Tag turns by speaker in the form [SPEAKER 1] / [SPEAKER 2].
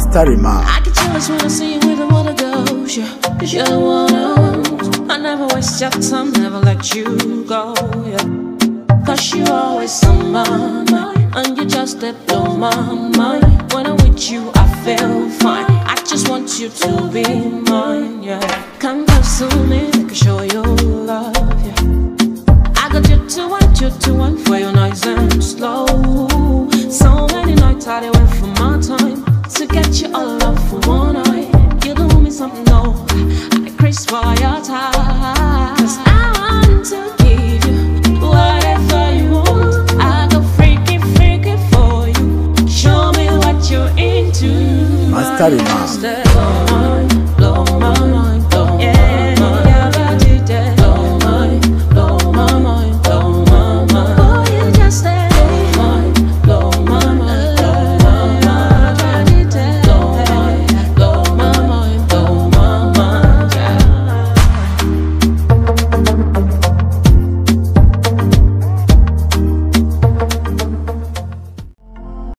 [SPEAKER 1] Masterima.
[SPEAKER 2] I get jealous when I see you with another girl. Yeah, cause you're the one I. I never waste your time, never let you go. Yeah, cause you always on my mind. And you just did blow my mind. When I'm with you, I feel fine. I just want you to be mine. Yeah, come close to me, I can show you love. Yeah, I got you to want you to want for you nice and slow. So many nights I wait for my time to get you all up for one night. You do me something no, I craze for your time. Cause I want to give you whatever you want. I go freaky, freaky for you. Show me what you're into.
[SPEAKER 1] Masterima.
[SPEAKER 2] Master